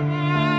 Música